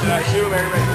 Thank you, Mary.